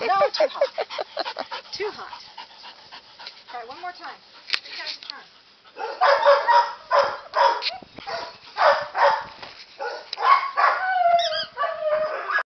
No, too hot. Too hot. All right, one more time.